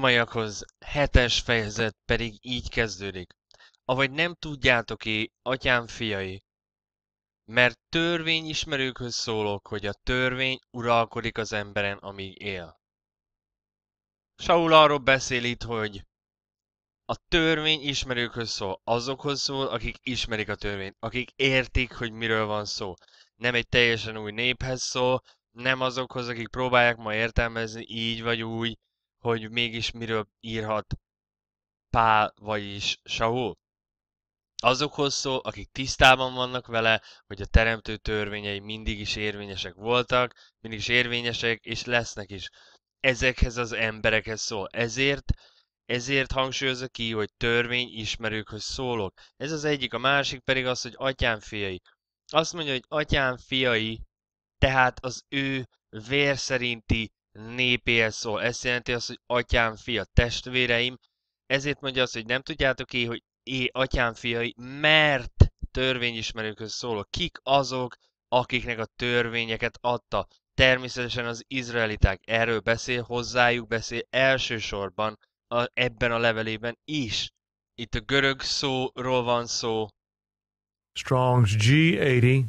Romaiakhoz hetes fejezet pedig így kezdődik. Avagy nem tudjátok-é, atyám fiai, mert törvényismerőkhöz szólok, hogy a törvény uralkodik az emberen, amíg él. Saul arról beszél itt, hogy a törvény ismerőkhöz szól, azokhoz szól, akik ismerik a törvényt, akik értik, hogy miről van szó. Nem egy teljesen új néphez szól, nem azokhoz, akik próbálják ma értelmezni így vagy úgy, hogy mégis miről írhat Pál, vagyis Saul. Azokhoz szól, akik tisztában vannak vele, hogy a teremtő törvényei mindig is érvényesek voltak, mindig is érvényesek, és lesznek is. Ezekhez az emberekhez szól. Ezért ezért hangsúlyozza ki, hogy törvény ismerőkhöz szólok. Ez az egyik, a másik pedig az, hogy atyám fiai. Azt mondja, hogy atyám fiai, tehát az ő vér szerinti népéhez szól. Ez jelenti azt, hogy atyám fia, testvéreim. Ezért mondja azt, hogy nem tudjátok én, hogy é, atyám fiai, mert törvényismerőkhöz szólok. Kik azok, akiknek a törvényeket adta? Természetesen az izraeliták. Erről beszél, hozzájuk beszél elsősorban a, ebben a levelében is. Itt a görög szóról van szó. Strong's G80,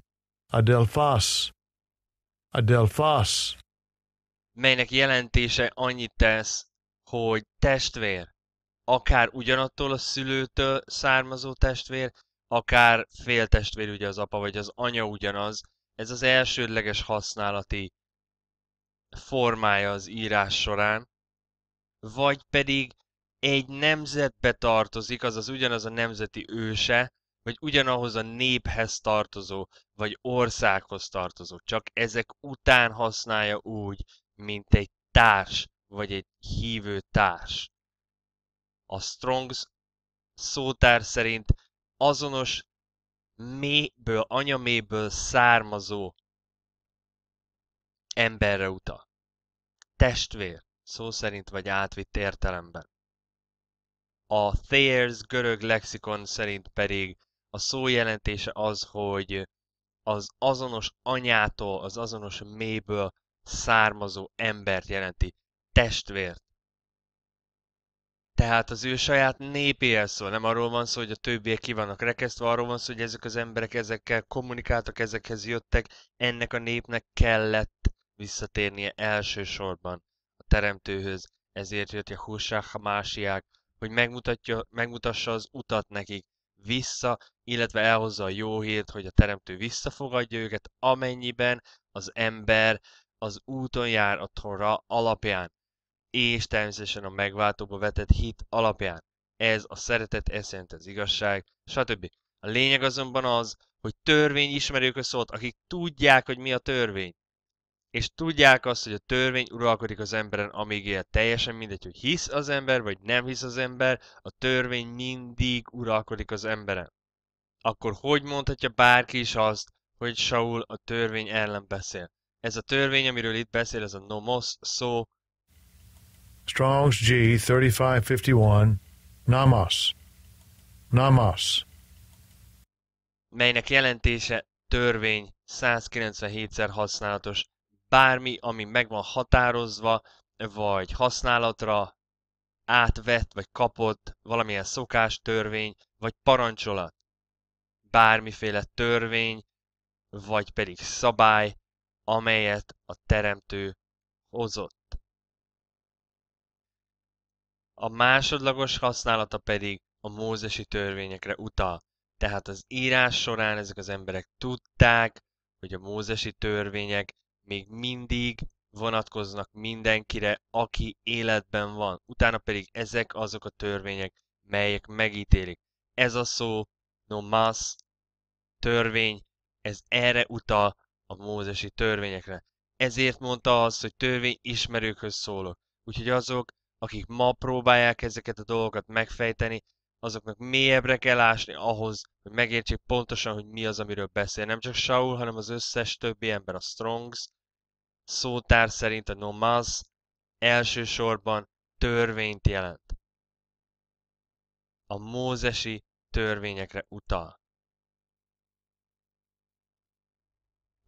Adelphas. Adelphas. Melynek jelentése annyit tesz, hogy testvér, akár ugyanattól a szülőtől származó testvér, akár féltestvér, ugye az apa vagy az anya ugyanaz, ez az elsődleges használati formája az írás során, vagy pedig egy nemzetbe tartozik, azaz ugyanaz a nemzeti őse, vagy ugyanahoz a néphez tartozó, vagy országhoz tartozó. Csak ezek után használja úgy, mint egy társ, vagy egy hívő társ. A Strongs szótár szerint azonos mélyből, anyaméből származó emberre utal. Testvér, szó szerint vagy átvitt értelemben. A Thayers görög lexikon szerint pedig a szó jelentése az, hogy az azonos anyától, az azonos mélyből származó embert jelenti, testvért. Tehát az ő saját népéhez szól, nem arról van szó, hogy a többiek ki vannak rekesztve, arról van szó, hogy ezek az emberek ezekkel kommunikáltak, ezekhez jöttek, ennek a népnek kellett visszatérnie elsősorban a teremtőhöz, ezért jött Jahussá Hamásiák, hogy megmutatja, megmutassa az utat nekik vissza, illetve elhozza a jó hírt, hogy a teremtő visszafogadja őket, amennyiben az ember az úton jár a Torah alapján, és természetesen a megváltóba vetett hit alapján. Ez a szeretet, ez szerint az igazság, stb. A lényeg azonban az, hogy törvény ismerőköz szólt, akik tudják, hogy mi a törvény. És tudják azt, hogy a törvény uralkodik az emberen, amíg él. Teljesen mindegy, hogy hisz az ember, vagy nem hisz az ember, a törvény mindig uralkodik az emberen. Akkor hogy mondhatja bárki is azt, hogy Saul a törvény ellen beszél? Ez a törvény, amiről itt beszél, ez a nomos szó, Strong's G 3551, Namas. Namas. melynek jelentése törvény 197-szer használatos. Bármi, ami meg van határozva, vagy használatra átvett, vagy kapott valamilyen szokás, törvény, vagy parancsolat. Bármiféle törvény, vagy pedig szabály, amelyet a teremtő hozott. A másodlagos használata pedig a mózesi törvényekre utal. Tehát az írás során ezek az emberek tudták, hogy a mózesi törvények még mindig vonatkoznak mindenkire, aki életben van. Utána pedig ezek azok a törvények, melyek megítélik. Ez a szó, nomas, törvény, ez erre utal a mózesi törvényekre. Ezért mondta az, hogy törvény ismerőkhöz szólok. Úgyhogy azok, akik ma próbálják ezeket a dolgokat megfejteni, azoknak mélyebbre kell ásni ahhoz, hogy megértsék pontosan, hogy mi az, amiről beszél. Nem csak Saul, hanem az összes többi ember, a Strongs, szótár szerint a Nomaz elsősorban törvényt jelent. A mózesi törvényekre utal.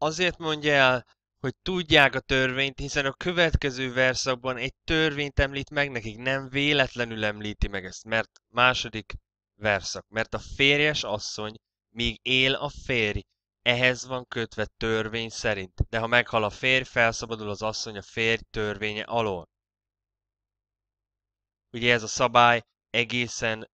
Azért mondja el, hogy tudják a törvényt, hiszen a következő verszakban egy törvényt említ meg nekik, nem véletlenül említi meg ezt, mert második verszak, mert a férjes asszony, míg él a férj, ehhez van kötve törvény szerint, de ha meghal a férj, felszabadul az asszony a férj törvénye alól. Ugye ez a szabály egészen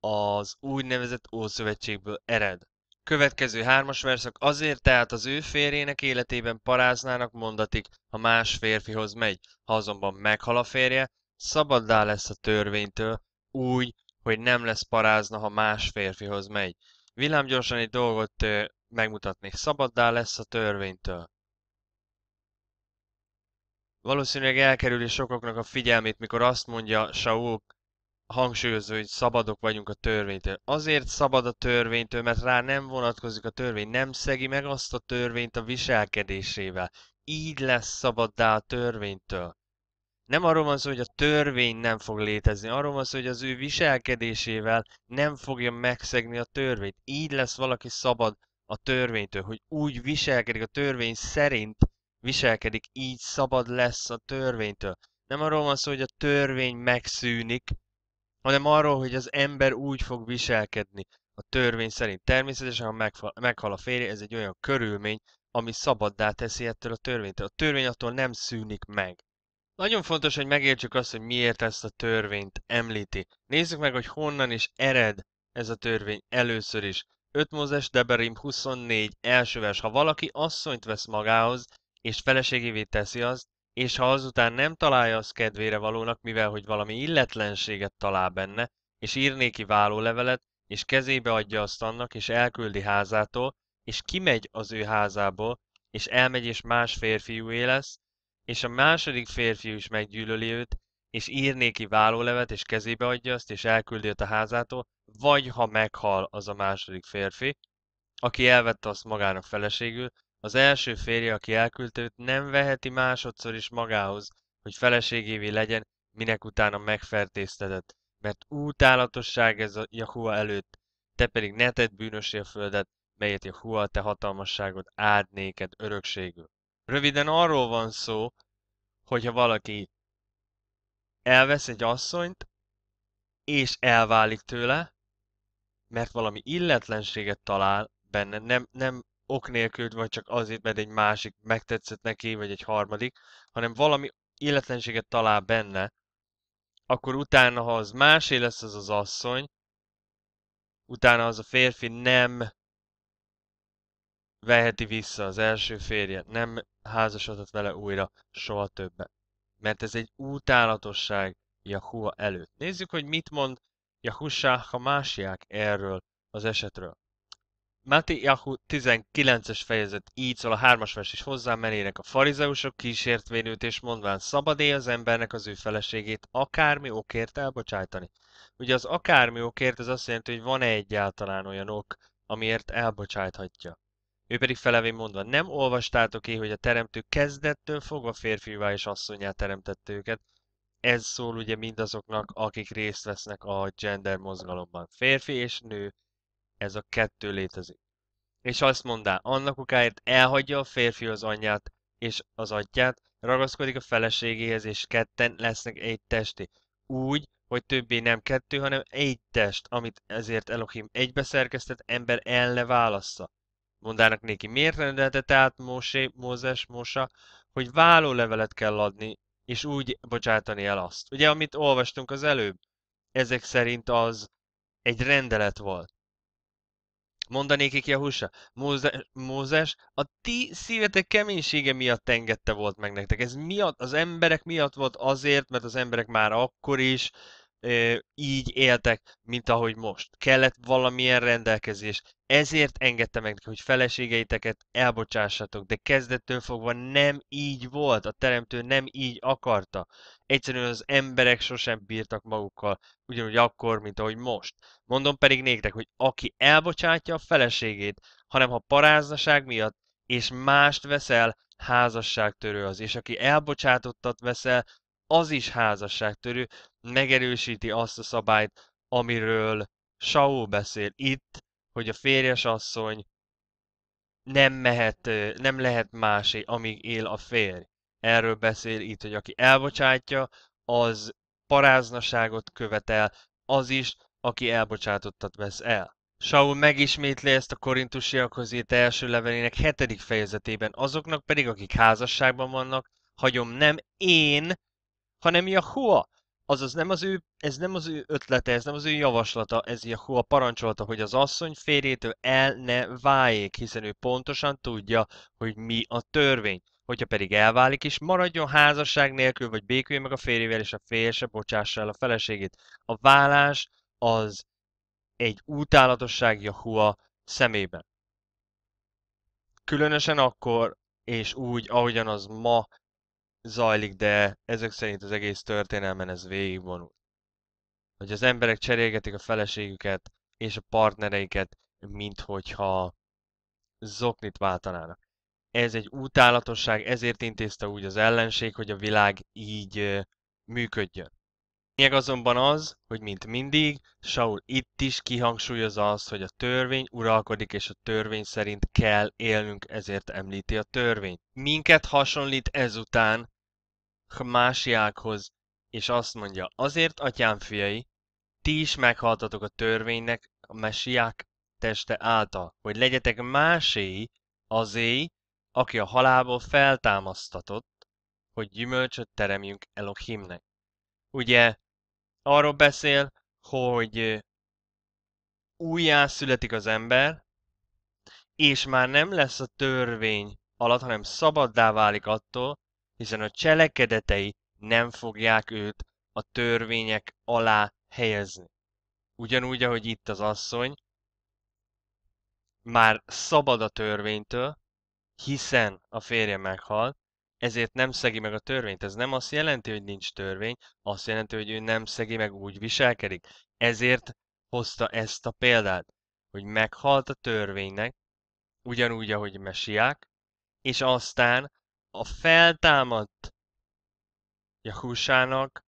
az úgynevezett Ószövetségből ered. Következő hármas verszak azért tehát az ő férjének életében paráznának mondatik, ha más férfihoz megy. Ha azonban meghal a férje, szabaddá lesz a törvénytől, úgy, hogy nem lesz parázna, ha más férfihoz megy. Villámgyorsan egy dolgot ö, megmutatni. Szabaddá lesz a törvénytől. Valószínűleg elkerüli sokoknak a figyelmét, mikor azt mondja Saul hangsúlyozó, hogy szabadok vagyunk a törvénytől. Azért szabad a törvénytől, mert rá nem vonatkozik a törvény, nem szegi meg azt a törvényt a viselkedésével. Így lesz szabaddá a törvénytől. Nem arról van szó, hogy a törvény nem fog létezni, arról van szó, hogy az ő viselkedésével nem fogja megszegni a törvényt. Így lesz valaki szabad a törvénytől, hogy úgy viselkedik a törvény szerint viselkedik, így szabad lesz a törvénytől. Nem arról van szó, hogy a törvény megszűnik, hanem arról, hogy az ember úgy fog viselkedni a törvény szerint. Természetesen, ha meghal a férje, ez egy olyan körülmény, ami szabaddá teszi ettől a törvénytől. A törvény attól nem szűnik meg. Nagyon fontos, hogy megértsük azt, hogy miért ezt a törvényt említi. Nézzük meg, hogy honnan is ered ez a törvény először is. 5 Mózes Deberim 24 első vers. Ha valaki asszonyt vesz magához, és feleségévé teszi azt, és ha azután nem találja azt kedvére valónak, mivel hogy valami illetlenséget talál benne, és ír néki vállólevelet, és kezébe adja azt annak, és elküldi házától, és kimegy az ő házából, és elmegy és más férfiúé lesz, és a második férfiú is meggyűlöli őt, és ír néki vállólevet, és kezébe adja azt, és elküldi őt a házától, vagy ha meghal az a második férfi, aki elvette azt magának feleségül, az első férje, aki elküldte őt, nem veheti másodszor is magához, hogy feleségévé legyen, minek utána megfertéztetett. Mert útálatosság ez a Jahua előtt, te pedig ne tedd bűnösé a földet, melyet Jahua te hatalmasságod áld néked örökségül. Röviden arról van szó, hogyha valaki elvesz egy asszonyt, és elválik tőle, mert valami illetlenséget talál benne, nem, nem ok nélkül, vagy csak azért, mert egy másik megtetszett neki, vagy egy harmadik, hanem valami illetlenséget talál benne, akkor utána, ha az másé lesz az az asszony, utána az a férfi nem veheti vissza az első férje, nem házasodhat vele újra soha többet. Mert ez egy utálatosság Jahua előtt. Nézzük, hogy mit mond Jahusá Hamásiák erről az esetről. Jahu 19-es fejezet így szól a hármas vers is hozzá menének a farizeusok kísértvén őt és mondván szabadé az embernek az ő feleségét akármi okért elbocsájtani. Ugye az akármi okért az azt jelenti, hogy van-e egyáltalán olyan ok, amiért elbocsájthatja. Ő pedig felevén mondva, nem olvastátok én, hogy a teremtő kezdettől fogva férfiúvá és asszonyá teremtette őket. Ez szól ugye mindazoknak, akik részt vesznek a gender mozgalomban. Férfi és nő ez a kettő létezik. És azt mondá, annak okáért elhagyja a férfi az anyját és az atyát, ragaszkodik a feleségéhez, és ketten lesznek egy testi. Úgy, hogy többé nem kettő, hanem egy test, amit ezért Elohim egybeszerkesztett ember el ne válassza. Mondának néki, miért rendeltet át Mósé, Mózes, Mosa, hogy vállólevelet kell adni, és úgy bocsátani el azt. Ugye, amit olvastunk az előbb, ezek szerint az egy rendelet volt. Mondanékik Jahusa, Mózes, Mózes, a ti szívetek keménysége miatt engedte volt meg nektek. Ez miatt, az emberek miatt volt azért, mert az emberek már akkor is így éltek, mint ahogy most. Kellett valamilyen rendelkezés. Ezért engedte meg, hogy feleségeiteket elbocsássatok, de kezdettől fogva nem így volt. A teremtő nem így akarta. Egyszerűen az emberek sosem bírtak magukkal, ugyanúgy akkor, mint ahogy most. Mondom pedig néktek, hogy aki elbocsátja a feleségét, hanem ha paráznaság miatt és mást veszel, házasságtörő az, és aki elbocsátottat veszel, az is házasságtörő, megerősíti azt a szabályt, amiről Saul beszél itt, hogy a férjes asszony nem mehet, nem lehet másé, amíg él a férj. Erről beszél itt, hogy aki elbocsátja, az paráznaságot követel, az is, aki elbocsátottat vesz el. Saul megismétli ezt a korintusiakhoz írt első levelének hetedik fejezetében, azoknak pedig, akik házasságban vannak, hagyom nem én, hanem Jahua. Azaz nem az ő, ez nem az ő ötlete, ez nem az ő javaslata, ez Jahua parancsolta, hogy az asszony férjétől el ne váljék, hiszen ő pontosan tudja, hogy mi a törvény. Hogyha pedig elválik is, maradjon házasság nélkül, vagy békülj meg a férjével, és a férj se bocsássa el a feleségét. A vállás az egy utálatosság Jahua szemében. Különösen akkor, és úgy, ahogyan az ma zajlik, de ezek szerint az egész történelmen ez végigvonul. Hogy az emberek cserélgetik a feleségüket és a partnereiket, mint hogyha zoknit váltanának. Ez egy utálatosság, ezért intézte úgy az ellenség, hogy a világ így működjön. Lényeg azonban az, hogy mint mindig, Saul itt is kihangsúlyozza azt, hogy a törvény uralkodik, és a törvény szerint kell élnünk, ezért említi a törvény. Minket hasonlít ezután másiákhoz, és azt mondja, azért, atyám fiai, ti is meghaltatok a törvénynek a mesiák teste által, hogy legyetek másé azé, aki a halálból feltámasztatott, hogy gyümölcsöt teremjünk Elohimnek. Ugye arról beszél, hogy újjá születik az ember, és már nem lesz a törvény alatt, hanem szabaddá válik attól, hiszen a cselekedetei nem fogják őt a törvények alá helyezni. Ugyanúgy, ahogy itt az asszony, már szabad a törvénytől, hiszen a férje meghalt, ezért nem szegi meg a törvényt. Ez nem azt jelenti, hogy nincs törvény, azt jelenti, hogy ő nem szegi meg, úgy viselkedik. Ezért hozta ezt a példát, hogy meghalt a törvénynek, ugyanúgy, ahogy mesiák, és aztán a feltámadt Jahusának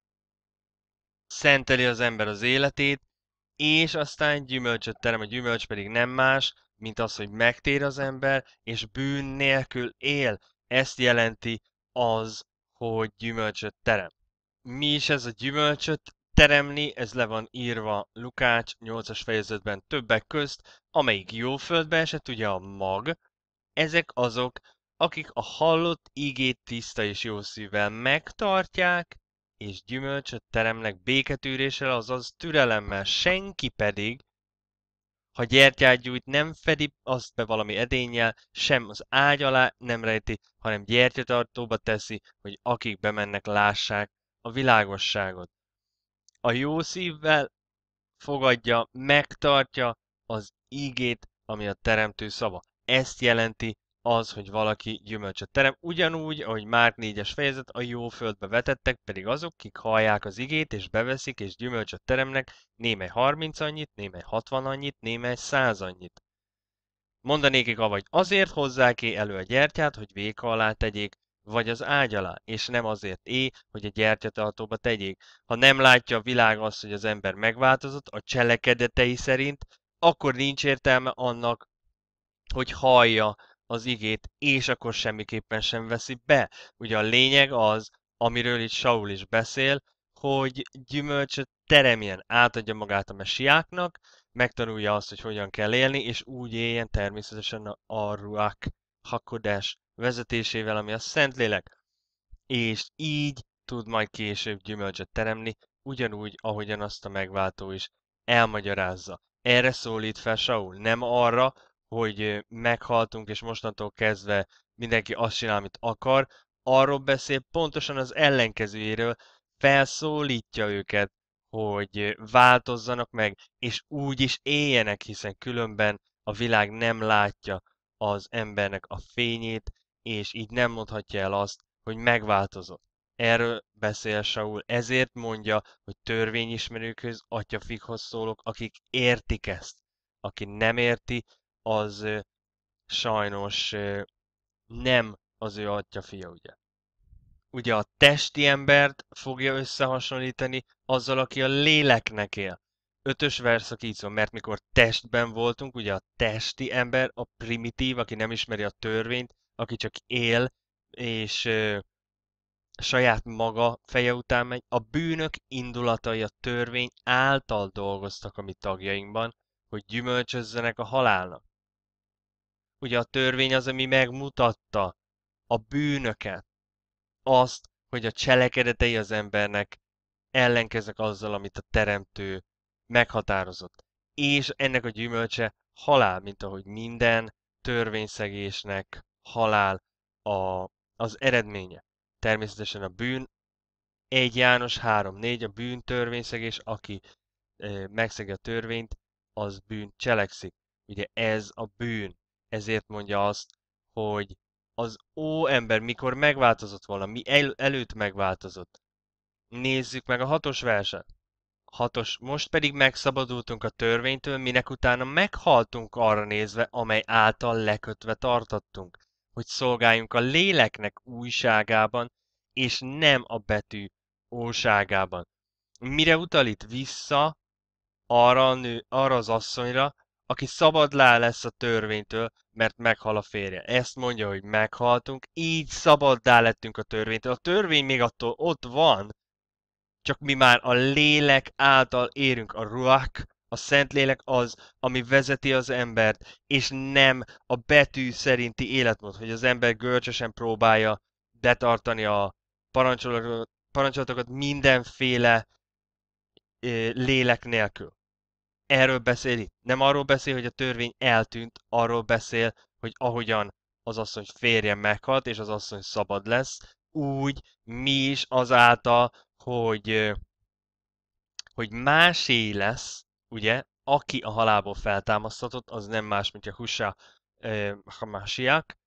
szenteli az ember az életét, és aztán gyümölcsöt terem, a gyümölcs pedig nem más, mint az, hogy megtér az ember, és bűn nélkül él. Ezt jelenti az, hogy gyümölcsöt terem. Mi is ez a gyümölcsöt teremni, ez le van írva Lukács 8-as fejezetben többek közt, amelyik jó földbe esett, ugye a mag, ezek azok, akik a hallott igét tiszta és jó szívvel megtartják, és gyümölcsöt teremnek béketűréssel, azaz türelemmel, senki pedig, ha gyertyát gyújt, nem fedi azt be valami edénnyel, sem az ágy alá nem rejti, hanem gyertyatartóba teszi, hogy akik bemennek lássák a világosságot. A jó szívvel fogadja, megtartja az ígét, ami a teremtő szava. Ezt jelenti az, hogy valaki gyümölcsöt terem. Ugyanúgy, ahogy Márk 4-es fejezet, a jó földbe vetettek, pedig azok, kik hallják az igét, és beveszik, és gyümölcsöt teremnek, némely 30 annyit, némely 60 annyit, némely 100 annyit. Mondanékik avagy azért hozzák ki elő a gyertyát, hogy véka alá tegyék, vagy az ágy alá, és nem azért é, hogy a gyertyatartóba tegyék. Ha nem látja a világ azt, hogy az ember megváltozott a cselekedetei szerint, akkor nincs értelme annak, hogy hallja az igét, és akkor semmiképpen sem veszi be. Ugye a lényeg az, amiről itt Saul is beszél, hogy gyümölcsöt teremjen, átadja magát a mesiáknak, megtanulja azt, hogy hogyan kell élni, és úgy éljen természetesen a Ruach Hakodes vezetésével, ami a Szentlélek. És így tud majd később gyümölcsöt teremni, ugyanúgy, ahogyan azt a megváltó is elmagyarázza. Erre szólít fel Saul, nem arra, hogy meghaltunk, és mostantól kezdve mindenki azt csinál, amit akar, arról beszél pontosan az ellenkezőjéről, felszólítja őket, hogy változzanak meg, és úgy is éljenek, hiszen különben a világ nem látja az embernek a fényét, és így nem mondhatja el azt, hogy megváltozott. Erről beszél Saul, ezért mondja, hogy törvényismerőkhöz, atyafikhoz szólok, akik értik ezt. Aki nem érti, az sajnos nem az ő atya fia, ugye. Ugye a testi embert fogja összehasonlítani azzal, aki a léleknek él. ötös verszak így szól, mert mikor testben voltunk, ugye a testi ember, a primitív, aki nem ismeri a törvényt, aki csak él, és ö, saját maga feje után megy, a bűnök indulatai a törvény által dolgoztak a mi tagjainkban, hogy gyümölcsözzenek a halálnak. Ugye a törvény az, ami megmutatta a bűnöket, azt, hogy a cselekedetei az embernek ellenkeznek azzal, amit a teremtő meghatározott. És ennek a gyümölcse halál, mint ahogy minden törvényszegésnek halál a, az eredménye. Természetesen a bűn 1 János 3-4 a bűn törvényszegés, aki e, megszegi a törvényt, az bűn cselekszik. Ugye ez a bűn. Ezért mondja azt, hogy az ó ember mikor megváltozott volna, mi el, előtt megváltozott. Nézzük meg a hatos verset. Hatos, most pedig megszabadultunk a törvénytől, minek utána meghaltunk arra nézve, amely által lekötve tartattunk, hogy szolgáljunk a léleknek újságában, és nem a betű óságában. Mire utal itt vissza? Arra, a nő, arra az asszonyra, aki szabadlá lesz a törvénytől, mert meghal a férje. Ezt mondja, hogy meghaltunk, így szabaddá lettünk a törvénytől. A törvény még attól ott van, csak mi már a lélek által érünk. A ruach, a Szentlélek az, ami vezeti az embert, és nem a betű szerinti életmód, hogy az ember görcsösen próbálja betartani a parancsolatokat, mindenféle lélek nélkül. Erről beszél itt. Nem arról beszél, hogy a törvény eltűnt, arról beszél, hogy ahogyan az asszony férje meghalt, és az asszony szabad lesz, úgy mi is azáltal, hogy, hogy másé lesz, ugye, aki a halálból feltámasztatott, az nem más, mint a Husa Hamásiák,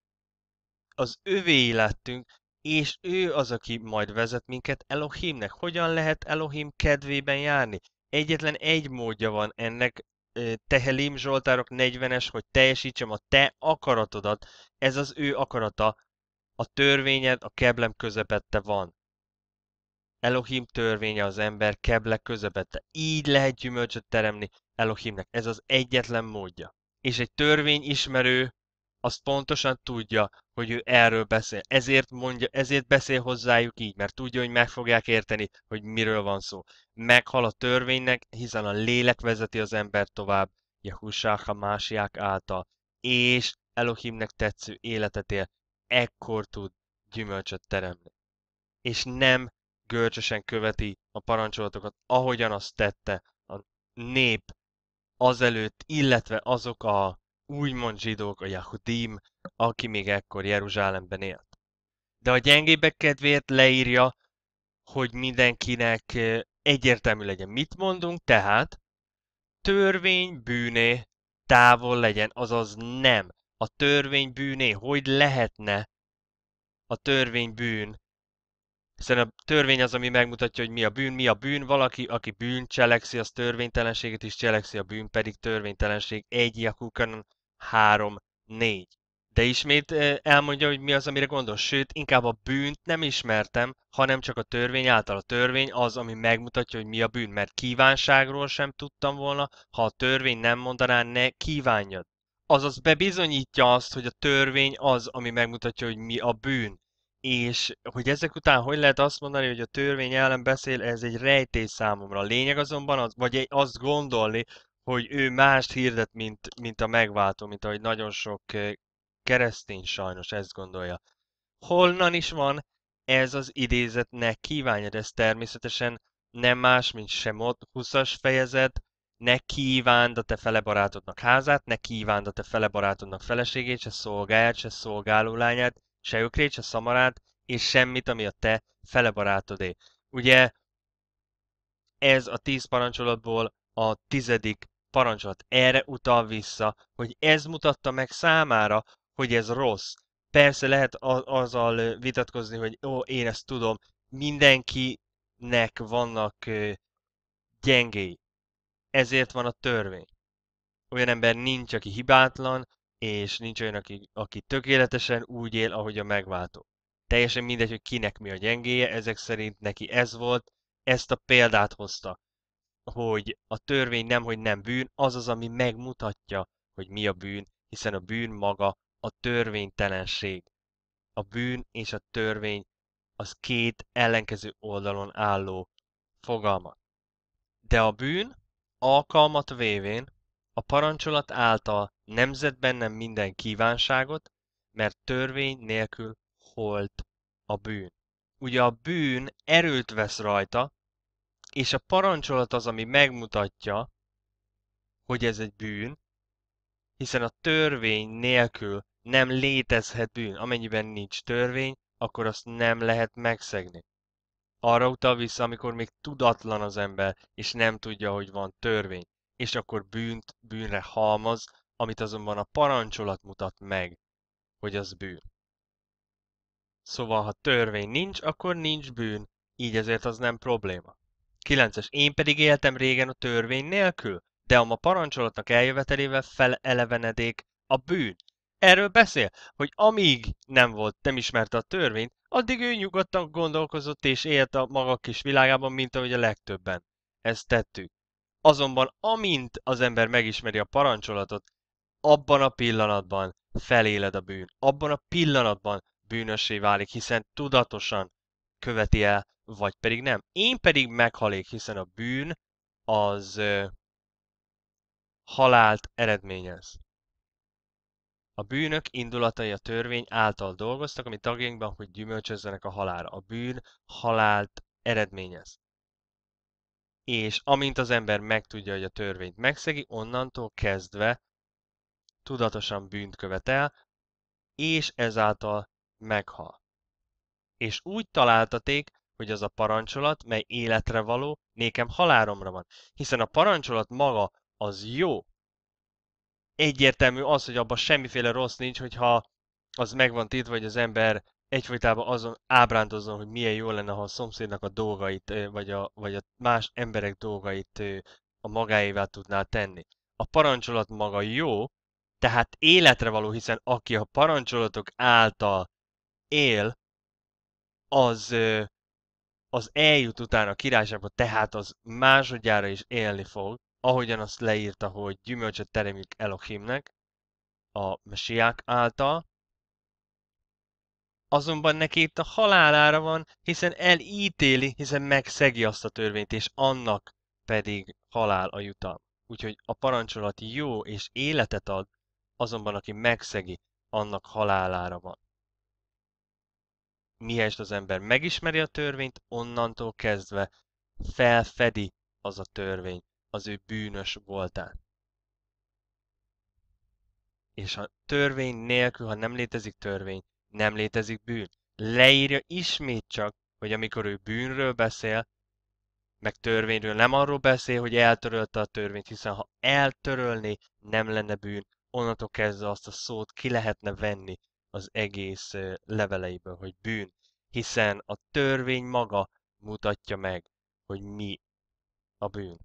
az övé életünk, és ő az, aki majd vezet minket Elohimnek. Hogyan lehet Elohim kedvében járni? Egyetlen egy módja van ennek, Tehelim Zsoltárok 40-es, hogy teljesítsem a te akaratodat. Ez az ő akarata. A törvényed a keblem közepette van. Elohim törvénye az ember keble közepette. Így lehet gyümölcsöt teremni Elohimnek. Ez az egyetlen módja. És egy törvény ismerő az pontosan tudja, hogy ő erről beszél. Ezért, mondja, ezért beszél hozzájuk így, mert tudja, hogy meg fogják érteni, hogy miről van szó. Meghal a törvénynek, hiszen a lélek vezeti az ember tovább, Jehusák a másiák által, és Elohimnek tetsző életet él, ekkor tud gyümölcsöt teremni. És nem görcsösen követi a parancsolatokat, ahogyan azt tette a nép azelőtt, illetve azok a úgymond zsidók, a Yahudim, aki még ekkor Jeruzsálemben élt. De a gyengébbek kedvéért leírja, hogy mindenkinek egyértelmű legyen. Mit mondunk tehát? Törvény bűné távol legyen, azaz nem. A törvény bűné, hogy lehetne a törvény bűn hiszen a törvény az, ami megmutatja, hogy mi a bűn, mi a bűn. Valaki, aki bűn cselekszi, az törvénytelenséget is cselekszi, a bűn pedig törvénytelenség. Egy Jakukan, három, négy. De ismét elmondja, hogy mi az, amire gondol. Sőt, inkább a bűnt nem ismertem, hanem csak a törvény által. A törvény az, ami megmutatja, hogy mi a bűn, mert kívánságról sem tudtam volna, ha a törvény nem mondaná, ne kívánjad. Azaz bebizonyítja azt, hogy a törvény az, ami megmutatja, hogy mi a bűn. És hogy ezek után hogy lehet azt mondani, hogy a törvény ellen beszél, ez egy rejtély számomra. A lényeg azonban az, vagy egy, azt gondolni, hogy ő mást hirdet, mint, mint a megváltó, mint ahogy nagyon sok keresztény sajnos ezt gondolja. Honnan is van ez az idézet, ne kívánjad, ez természetesen nem más, mint Semot 20-as fejezet, ne kívánd a te fele barátodnak házát, ne kívánd a te fele barátodnak feleségét, se szolgáját, se szolgáló lányát, se ökrét, se szamarát, és semmit, ami a te fele barátodé. Ugye ez a tíz parancsolatból a tizedik parancsolat. Erre utal vissza, hogy ez mutatta meg számára, hogy ez rossz. Persze lehet azzal vitatkozni, hogy ó, én ezt tudom, mindenkinek vannak gyengéi. Ezért van a törvény. Olyan ember nincs, aki hibátlan, és nincs olyan, aki, aki tökéletesen úgy él, ahogy a megváltó. Teljesen mindegy, hogy kinek mi a gyengéje, ezek szerint neki ez volt, ezt a példát hozta. Hogy a törvény nem, hogy nem bűn, az az, ami megmutatja, hogy mi a bűn, hiszen a bűn maga a törvénytelenség. A bűn és a törvény az két ellenkező oldalon álló fogalmak. De a bűn alkalmat vévén a parancsolat által nemzet bennem minden kívánságot, mert törvény nélkül holt a bűn. Ugye a bűn erőt vesz rajta, és a parancsolat az, ami megmutatja, hogy ez egy bűn, hiszen a törvény nélkül nem létezhet bűn. Amennyiben nincs törvény, akkor azt nem lehet megszegni. Arra utal vissza, amikor még tudatlan az ember, és nem tudja, hogy van törvény, és akkor bűnt bűnre halmaz, amit azonban a parancsolat mutat meg, hogy az bűn. Szóval, ha törvény nincs, akkor nincs bűn, így ezért az nem probléma. 9-es. Én pedig éltem régen a törvény nélkül, de a parancsolatnak eljövetelével felelevenedék a bűn. Erről beszél, hogy amíg nem volt, nem ismerte a törvényt, addig ő nyugodtan gondolkozott és élt a maga kis világában, mint ahogy a legtöbben. Ezt tettük. Azonban amint az ember megismeri a parancsolatot, abban a pillanatban feléled a bűn. Abban a pillanatban bűnössé válik, hiszen tudatosan követi el, vagy pedig nem. Én pedig meghalék, hiszen a bűn az ö, halált eredményez. A bűnök indulatai a törvény által dolgoztak, ami tagjainkban, hogy gyümölcsözzenek a halára. A bűn halált eredményez. És amint az ember megtudja, hogy a törvényt megszegi, onnantól kezdve tudatosan bűnt követel, és ezáltal meghal. És úgy találtaték, hogy az a parancsolat, mely életre való, nékem halálomra van. Hiszen a parancsolat maga az jó, egyértelmű az, hogy abban semmiféle rossz nincs, hogyha az megvan tiltva, hogy az ember egyfolytában azon ábrándozzon, hogy milyen jó lenne, ha a szomszédnak a dolgait, vagy a, vagy a más emberek dolgait a magáévá tudná tenni. A parancsolat maga jó, tehát életre való, hiszen aki a parancsolatok által él, az, az eljut utána a királyságba, tehát az másodjára is élni fog, ahogyan azt leírta, hogy gyümölcsöt teremjük Elohimnek, a mesiák által, azonban neki itt a halálára van, hiszen elítéli, hiszen megszegi azt a törvényt, és annak pedig halál a jutalm. Úgyhogy a parancsolat jó és életet ad, azonban aki megszegi, annak halálára van. Mihelyest az ember megismeri a törvényt, onnantól kezdve felfedi az a törvény az ő bűnös voltát. És ha törvény nélkül, ha nem létezik törvény, nem létezik bűn. Leírja ismét csak, hogy amikor ő bűnről beszél, meg törvényről nem arról beszél, hogy eltörölte a törvényt, hiszen ha eltörölné, nem lenne bűn, onnantól kezdve azt a szót ki lehetne venni az egész leveleiből, hogy bűn, hiszen a törvény maga mutatja meg, hogy mi a bűn.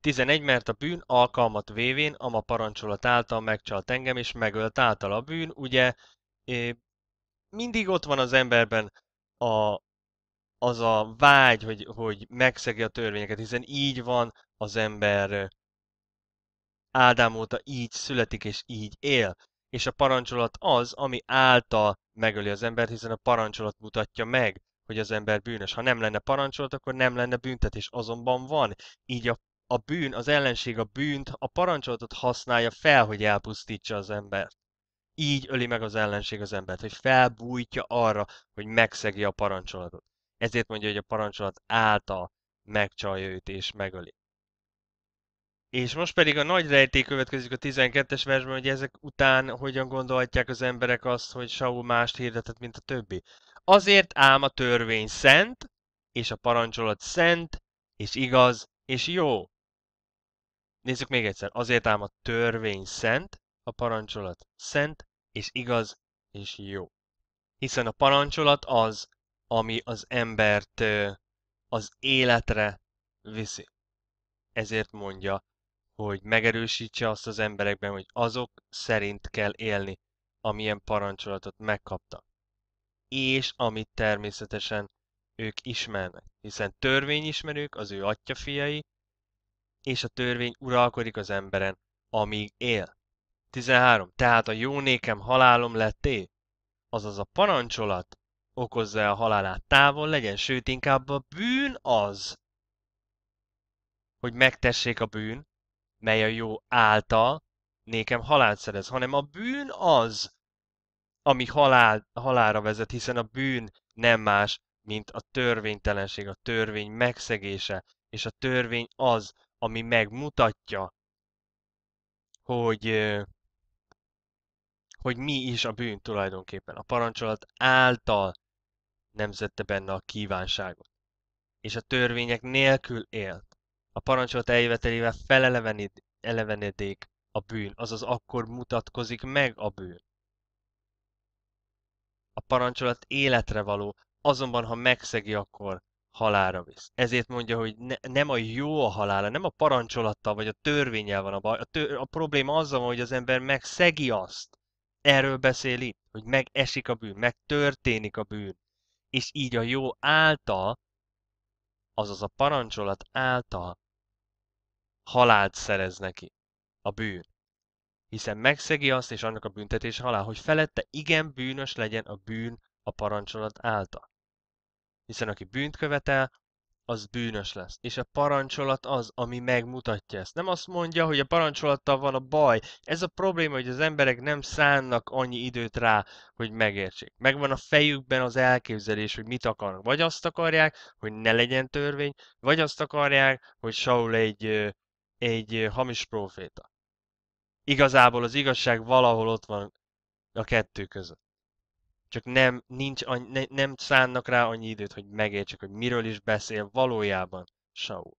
11. Mert a bűn alkalmat vévén, ama parancsolat által megcsalt engem, és megölt által a bűn, ugye mindig ott van az emberben a, az a vágy, hogy, hogy megszegi a törvényeket, hiszen így van az ember Ádám óta így születik és így él. És a parancsolat az, ami által megöli az embert, hiszen a parancsolat mutatja meg, hogy az ember bűnös. Ha nem lenne parancsolat, akkor nem lenne büntetés. Azonban van. Így a a bűn, az ellenség a bűnt, a parancsolatot használja fel, hogy elpusztítsa az embert. Így öli meg az ellenség az embert, hogy felbújtja arra, hogy megszegi a parancsolatot. Ezért mondja, hogy a parancsolat által megcsalja őt és megöli. És most pedig a nagy rejtély következik a 12-es versben, hogy ezek után hogyan gondolhatják az emberek azt, hogy Saul mást hirdetett, mint a többi. Azért ám a törvény szent, és a parancsolat szent, és igaz, és jó. Nézzük még egyszer. Azért ám a törvény szent, a parancsolat szent, és igaz, és jó. Hiszen a parancsolat az, ami az embert az életre viszi. Ezért mondja, hogy megerősítse azt az emberekben, hogy azok szerint kell élni, amilyen parancsolatot megkaptak. És amit természetesen ők ismernek, hiszen törvényismerők az ő atyafiai, és a törvény uralkodik az emberen, amíg él. 13. Tehát a jó nékem halálom letté? Azaz a parancsolat okozza a halálát távol legyen, sőt inkább a bűn az, hogy megtessék a bűn, mely a jó által nékem halált szerez, hanem a bűn az, ami halál, halálra vezet, hiszen a bűn nem más, mint a törvénytelenség, a törvény megszegése, és a törvény az, ami megmutatja, hogy, hogy mi is a bűn tulajdonképpen. A parancsolat által nemzette benne a kívánságot. És a törvények nélkül élt. A parancsolat eljövetelével felelevenedék a bűn, azaz akkor mutatkozik meg a bűn. A parancsolat életre való, azonban ha megszegi, akkor halára visz. Ezért mondja, hogy ne, nem a jó a halála, nem a parancsolattal vagy a törvényel van a baj. A, tör, a probléma azzal van, hogy az ember megszegi azt. Erről beszél itt, hogy megesik a bűn, megtörténik a bűn. És így a jó által, azaz a parancsolat által halált szerez neki a bűn. Hiszen megszegi azt, és annak a büntetés halál, hogy felette igen bűnös legyen a bűn a parancsolat által. Hiszen aki bűnt követel, az bűnös lesz. És a parancsolat az, ami megmutatja ezt. Nem azt mondja, hogy a parancsolattal van a baj. Ez a probléma, hogy az emberek nem szánnak annyi időt rá, hogy megértsék. Megvan a fejükben az elképzelés, hogy mit akarnak. Vagy azt akarják, hogy ne legyen törvény, vagy azt akarják, hogy Saul egy, egy hamis proféta. Igazából az igazság valahol ott van a kettő között csak nem, nincs ne, nem szánnak rá annyi időt, hogy megértsek, hogy miről is beszél valójában Saul.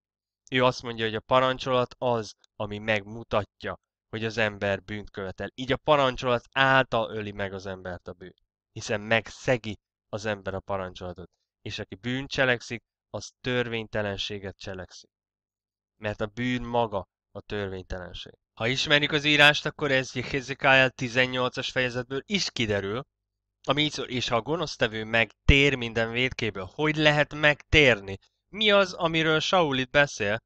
Ő azt mondja, hogy a parancsolat az, ami megmutatja, hogy az ember bűnt követel. Így a parancsolat által öli meg az embert a bűn. Hiszen megszegi az ember a parancsolatot. És aki bűn cselekszik, az törvénytelenséget cselekszik. Mert a bűn maga a törvénytelenség. Ha ismerjük az írást, akkor ez Jehezekiel 18-as fejezetből is kiderül, ami így szól, és ha a gonosztevő megtér minden védkéből, hogy lehet megtérni? Mi az, amiről Saul itt beszél,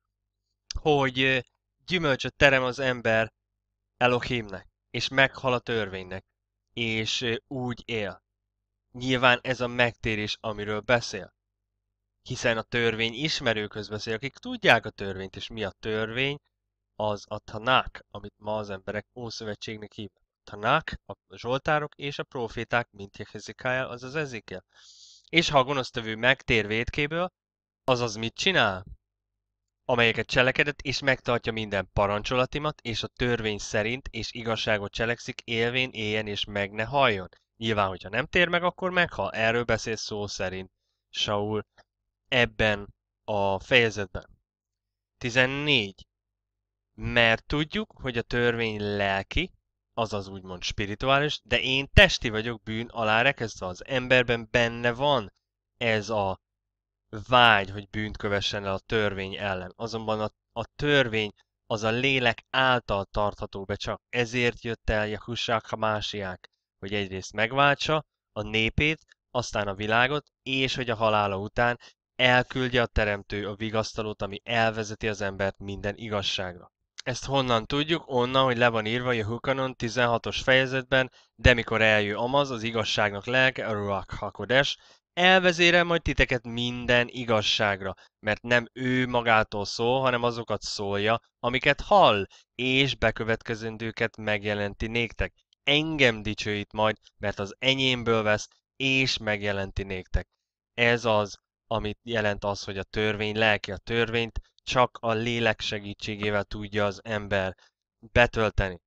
hogy gyümölcsöt terem az ember Elohimnek, és meghal a törvénynek, és úgy él. Nyilván ez a megtérés, amiről beszél. Hiszen a törvény ismerőköz beszél, akik tudják a törvényt, és mi a törvény, az a tanák, amit ma az emberek Ószövetségnek hívnak. Tanák, a zsoltárok és a proféták, mint Jehezekiel, azaz Ezekiel. És ha a gonosztevő megtér védkéből, azaz mit csinál? amelyeket cselekedett, és megtartja minden parancsolatimat, és a törvény szerint, és igazságot cselekszik, élvén éljen, és meg ne halljon. Nyilván, hogyha nem tér meg, akkor meghal. Erről beszél szó szerint Saul ebben a fejezetben. 14. Mert tudjuk, hogy a törvény lelki, azaz úgymond spirituális, de én testi vagyok bűn alá rekezve. Az emberben benne van ez a vágy, hogy bűnt kövessen el a törvény ellen. Azonban a, a törvény az a lélek által tartható be csak. Ezért jött el Jahussák Hamásiák, hogy egyrészt megváltsa a népét, aztán a világot, és hogy a halála után elküldje a teremtő a vigasztalót, ami elvezeti az embert minden igazságra. Ezt honnan tudjuk? Onnan, hogy le van írva Hukanon 16-os fejezetben, de mikor eljő Amaz, az igazságnak lelke, a Ruach HaKodes, elvezérel majd titeket minden igazságra, mert nem ő magától szól, hanem azokat szólja, amiket hall, és bekövetkezendőket megjelenti néktek. Engem dicsőít majd, mert az enyémből vesz, és megjelenti néktek. Ez az, amit jelent az, hogy a törvény lelki. A törvényt csak a lélek segítségével tudja az ember betölteni.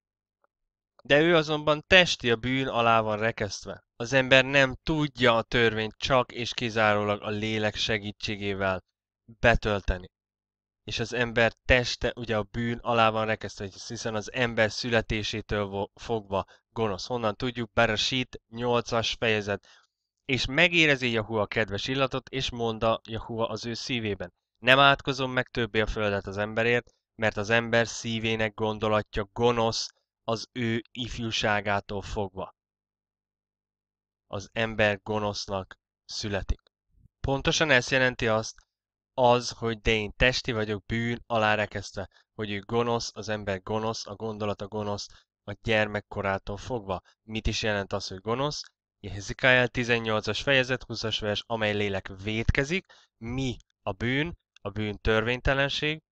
De ő azonban testi a bűn alá van rekesztve. Az ember nem tudja a törvényt csak és kizárólag a lélek segítségével betölteni. És az ember teste ugye a bűn alá van rekesztve, hiszen az ember születésétől fogva gonosz. Honnan tudjuk? Bereshit 8-as fejezet. És megérezi Jahua kedves illatot, és mondta Jahua az ő szívében. Nem átkozom meg többé a földet az emberért, mert az ember szívének gondolatja gonosz az ő ifjúságától fogva. Az ember gonosznak születik. Pontosan ez jelenti azt, az, hogy de én testi vagyok, bűn alá rekesztve, hogy ő gonosz, az ember gonosz, a gondolata gonosz, a gyermekkorától fogva. Mit is jelent az, hogy gonosz? Jehezikael 18-as fejezet, 20-as vers, amely lélek vétkezik. Mi a bűn? A bűn törvénytelenség.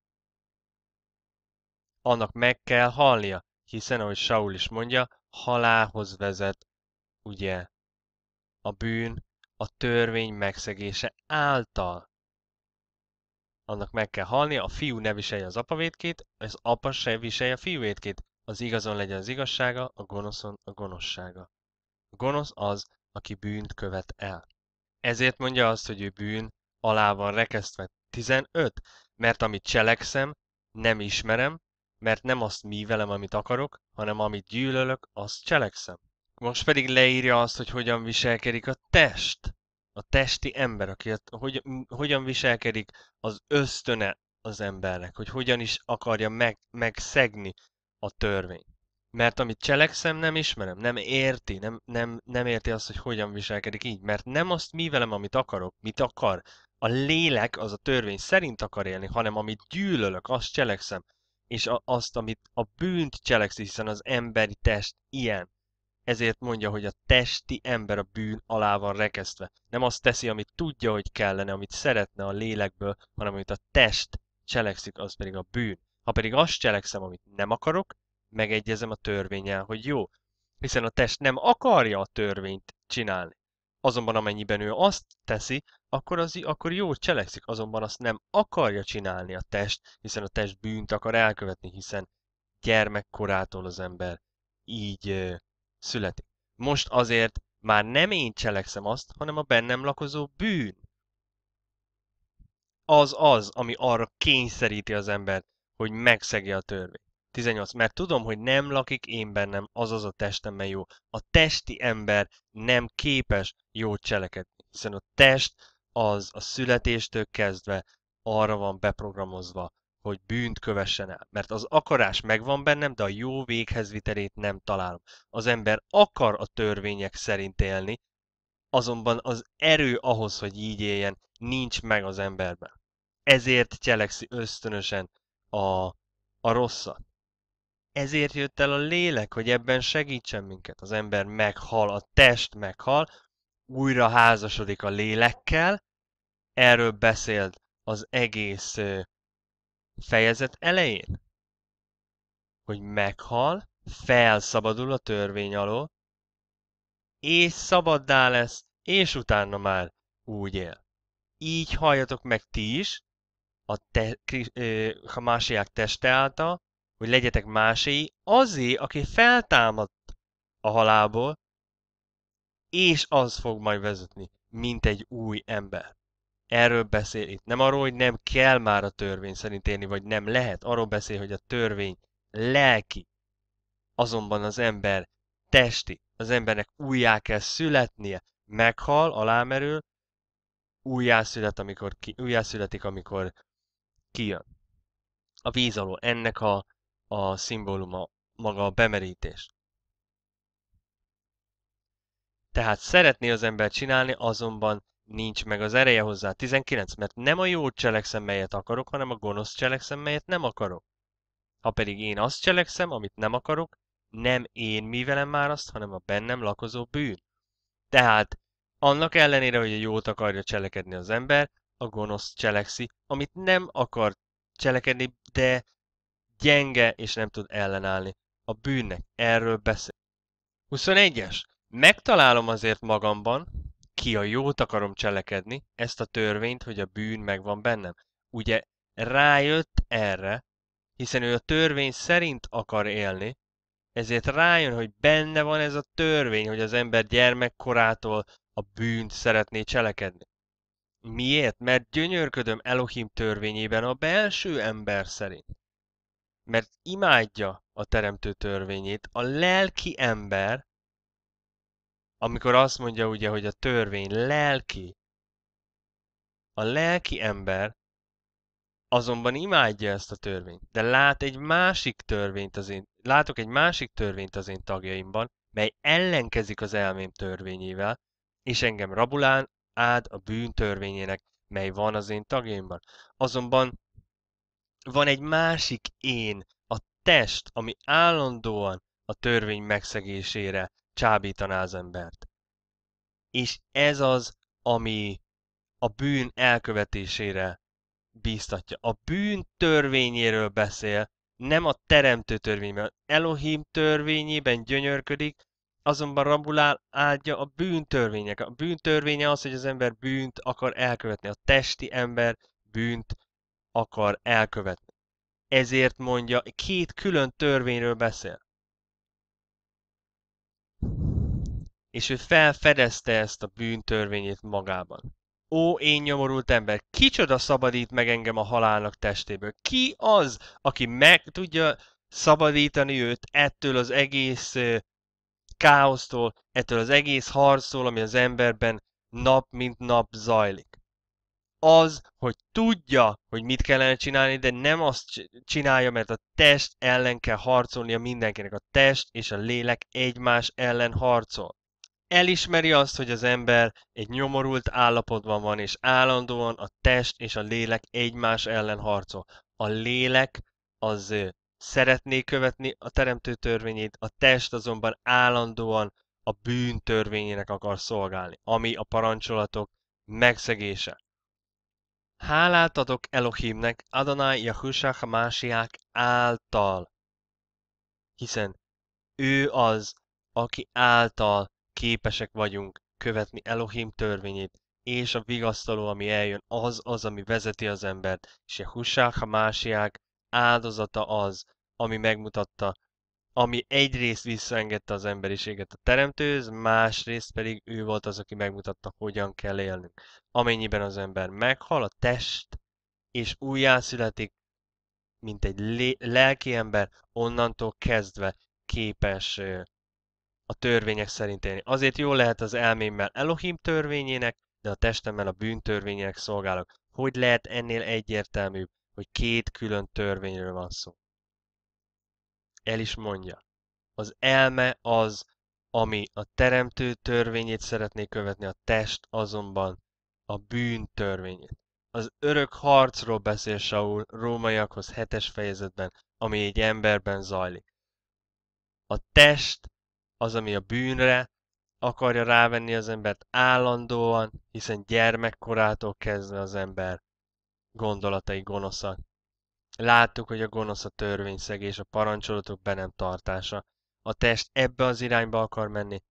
Annak meg kell halnia, hiszen, ahogy Saul is mondja, halálhoz vezet, ugye, a bűn a törvény megszegése által. Annak meg kell halnia, a fiú ne viselje az apa vétkét, az apa se viselje a fiú vétkét. Az igazon legyen az igazsága, a gonoszon a gonoszsága. Gonosz az, aki bűnt követ el. Ezért mondja azt, hogy ő bűn alá van rekesztve. 15. Mert amit cselekszem, nem ismerem, mert nem azt művelem, amit akarok, hanem amit gyűlölök, azt cselekszem. Most pedig leírja azt, hogy hogyan viselkedik a test. A testi ember, aki a, hogy, hogyan viselkedik az ösztöne az embernek, hogy hogyan is akarja meg, megszegni a törvény. Mert amit cselekszem, nem ismerem, nem érti, nem, nem, nem érti azt, hogy hogyan viselkedik így. Mert nem azt művelem, amit akarok, mit akar. A lélek az a törvény szerint akar élni, hanem amit gyűlölök, azt cselekszem. És a, azt, amit a bűnt cselekszi, hiszen az emberi test ilyen. Ezért mondja, hogy a testi ember a bűn alá van rekesztve. Nem azt teszi, amit tudja, hogy kellene, amit szeretne a lélekből, hanem amit a test cselekszik, az pedig a bűn. Ha pedig azt cselekszem, amit nem akarok, megegyezem a törvényel, hogy jó, hiszen a test nem akarja a törvényt csinálni. Azonban amennyiben ő azt teszi, akkor, az, akkor jó cselekszik, azonban azt nem akarja csinálni a test, hiszen a test bűnt akar elkövetni, hiszen gyermekkorától az ember így ö, születik. Most azért már nem én cselekszem azt, hanem a bennem lakozó bűn. Az az, ami arra kényszeríti az embert, hogy megszegje a törvényt. 18. Mert tudom, hogy nem lakik én bennem, azaz a testemben jó. A testi ember nem képes jót cselekedni, hiszen a test az a születéstől kezdve arra van beprogramozva, hogy bűnt kövessen el. Mert az akarás megvan bennem, de a jó véghez vitelét nem találom. Az ember akar a törvények szerint élni, azonban az erő ahhoz, hogy így éljen, nincs meg az emberben. Ezért cselekszi ösztönösen a, a rosszat. Ezért jött el a lélek, hogy ebben segítsen minket. Az ember meghal, a test meghal, újra házasodik a lélekkel. Erről beszélt az egész fejezet elején. Hogy meghal, felszabadul a törvény alól, és szabaddá lesz, és utána már úgy él. Így halljatok meg ti is, a te, a másiák teste által, hogy legyetek másé, azé, aki feltámadt a halálból, és az fog majd vezetni, mint egy új ember. Erről beszél itt. Nem arról, hogy nem kell már a törvény szerint élni, vagy nem lehet. Arról beszél, hogy a törvény lelki. Azonban az ember testi. Az embernek újjá kell születnie. Meghal, alámerül, újjászület, amikor ki, újjászületik, amikor kijön. A víz alól. Ennek a a szimbóluma, maga a bemerítés. Tehát szeretné az ember csinálni, azonban nincs meg az ereje hozzá. 19. Mert nem a jót cselekszem, melyet akarok, hanem a gonosz cselekszem, melyet nem akarok. Ha pedig én azt cselekszem, amit nem akarok, nem én mivelem már azt, hanem a bennem lakozó bűn. Tehát annak ellenére, hogy a jót akarja cselekedni az ember, a gonosz cselekszi, amit nem akar cselekedni, de gyenge és nem tud ellenállni. A bűnnek erről beszél. 21-es. Megtalálom azért magamban, ki a jót akarom cselekedni, ezt a törvényt, hogy a bűn megvan bennem. Ugye rájött erre, hiszen ő a törvény szerint akar élni, ezért rájön, hogy benne van ez a törvény, hogy az ember gyermekkorától a bűnt szeretné cselekedni. Miért? Mert gyönyörködöm Elohim törvényében a belső ember szerint mert imádja a teremtő törvényét, a lelki ember, amikor azt mondja ugye, hogy a törvény lelki, a lelki ember azonban imádja ezt a törvényt, de lát egy másik törvényt az én, látok egy másik törvényt az én tagjaimban, mely ellenkezik az elmém törvényével, és engem rabulán ád a bűn törvényének, mely van az én tagjaimban. Azonban van egy másik én, a test, ami állandóan a törvény megszegésére csábítaná az embert. És ez az, ami a bűn elkövetésére bíztatja. A bűn törvényéről beszél, nem a teremtő törvényben. Elohim törvényében gyönyörködik, azonban rabulál áldja a bűntörvények. A bűntörvénye az, hogy az ember bűnt akar elkövetni. A testi ember bűnt akar elkövetni. Ezért mondja, két külön törvényről beszél. És ő felfedezte ezt a bűntörvényét magában. Ó, én nyomorult ember, kicsoda szabadít meg engem a halálnak testéből? Ki az, aki meg tudja szabadítani őt ettől az egész káosztól, ettől az egész harctól, ami az emberben nap mint nap zajlik? Az, hogy tudja, hogy mit kellene csinálni, de nem azt csinálja, mert a test ellen kell harcolnia mindenkinek. A test és a lélek egymás ellen harcol elismeri azt, hogy az ember egy nyomorult állapotban van, és állandóan a test és a lélek egymás ellen harcol. A lélek az szeretné követni a teremtő törvényét, a test azonban állandóan a bűn törvényének akar szolgálni, ami a parancsolatok megszegése. Hálát adok Elohimnek, Adonai Yahushua Hamásiák által, hiszen ő az, aki által képesek vagyunk követni Elohim törvényét, és a vigasztaló, ami eljön, az az, ami vezeti az embert, és a Hussák, a másiák áldozata az, ami megmutatta, ami egyrészt visszaengedte az emberiséget a teremtőhöz, másrészt pedig ő volt az, aki megmutatta, hogyan kell élnünk. Amennyiben az ember meghal, a test, és újjászületik, mint egy lelki ember, onnantól kezdve képes a törvények szerint élni. Azért jó lehet az elmémmel Elohim törvényének, de a testemmel a bűn törvényének szolgálok. Hogy lehet ennél egyértelműbb, hogy két külön törvényről van szó? El is mondja. Az elme az, ami a teremtő törvényét szeretné követni, a test azonban a bűn törvényét. Az örök harcról beszél Saul rómaiakhoz hetes fejezetben, ami egy emberben zajlik. A test az, ami a bűnre akarja rávenni az embert állandóan, hiszen gyermekkorától kezdve az ember gondolatai gonoszak. Láttuk, hogy a gonosz a törvényszegés, a parancsolatok be nem tartása. A test ebbe az irányba akar menni,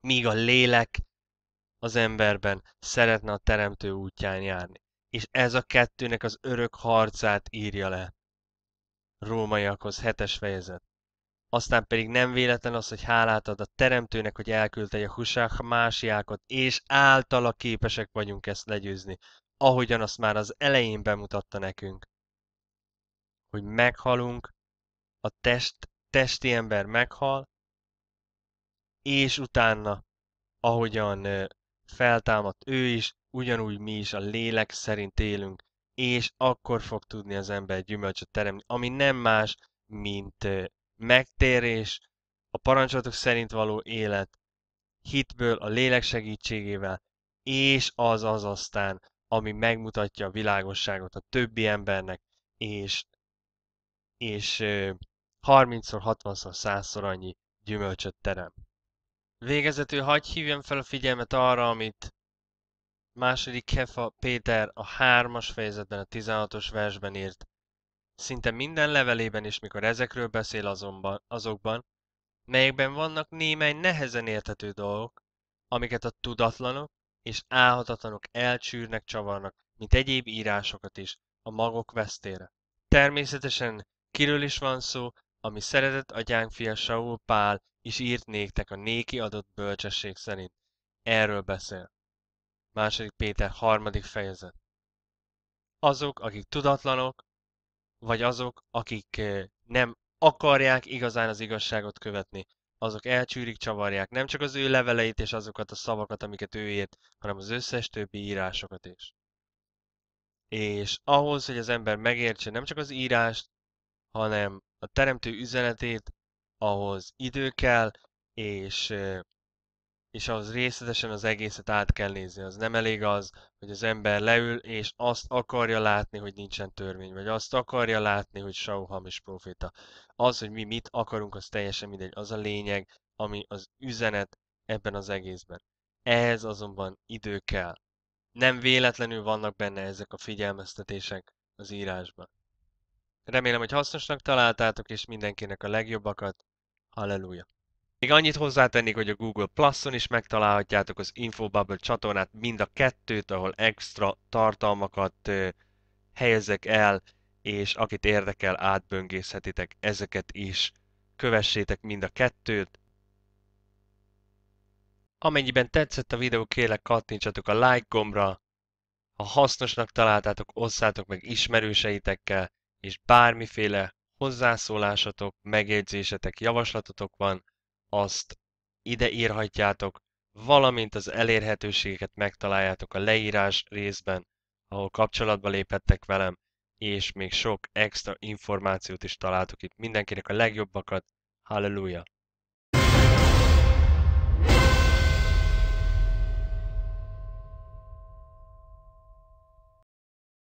míg a lélek az emberben szeretne a teremtő útján járni. És ez a kettőnek az örök harcát írja le. Rómaiakhoz hetes fejezet aztán pedig nem véletlen az, hogy hálát ad a teremtőnek, hogy elküldte a husák másiákat, és általa képesek vagyunk ezt legyőzni, ahogyan azt már az elején bemutatta nekünk. Hogy meghalunk, a test, testi ember meghal, és utána, ahogyan feltámadt ő is, ugyanúgy mi is a lélek szerint élünk, és akkor fog tudni az ember gyümölcsöt teremni, ami nem más, mint megtérés, a parancsolatok szerint való élet, hitből, a lélek segítségével, és az az aztán, ami megmutatja a világosságot a többi embernek, és, és 30-szor, 60-szor, 100-szor annyi gyümölcsöt terem. Végezetül hagyj hívjam fel a figyelmet arra, amit második Kefa Péter a 3-as fejezetben, a 16-os versben írt. Szinte minden levelében is, mikor ezekről beszél azonban, azokban, melyekben vannak némely nehezen érthető dolgok, amiket a tudatlanok és álhatatlanok elcsűrnek, csavarnak, mint egyéb írásokat is, a magok vesztére. Természetesen kiről is van szó, ami szeretett agyánk fia Saul Pál is írt néktek a néki adott bölcsesség szerint. Erről beszél. Második Péter harmadik fejezet. Azok, akik tudatlanok, vagy azok, akik nem akarják igazán az igazságot követni, azok elcsűrik, csavarják nem csak az ő leveleit és azokat a szavakat, amiket ő írt, hanem az összes többi írásokat is. És ahhoz, hogy az ember megértse nem csak az írást, hanem a teremtő üzenetét, ahhoz idő kell, és és ahhoz részletesen az egészet át kell nézni. Az nem elég az, hogy az ember leül, és azt akarja látni, hogy nincsen törvény, vagy azt akarja látni, hogy Saul hamis proféta. Az, hogy mi mit akarunk, az teljesen mindegy. Az a lényeg, ami az üzenet ebben az egészben. Ehhez azonban idő kell. Nem véletlenül vannak benne ezek a figyelmeztetések az írásban. Remélem, hogy hasznosnak találtátok, és mindenkinek a legjobbakat. Halleluja! Még annyit hozzátennék, hogy a Google Plus-on is megtalálhatjátok az Infobubble csatornát, mind a kettőt, ahol extra tartalmakat helyezek el, és akit érdekel, átböngészhetitek ezeket is. Kövessétek mind a kettőt. Amennyiben tetszett a videó, kérlek kattintsatok a like gombra. Ha hasznosnak találtátok, osszátok meg ismerőseitekkel, és bármiféle hozzászólásatok, megjegyzésetek, javaslatotok van, azt ide írhatjátok, valamint az elérhetőségeket megtaláljátok a leírás részben, ahol kapcsolatba léphettek velem, és még sok extra információt is találtok itt. Mindenkinek a legjobbakat, halleluja!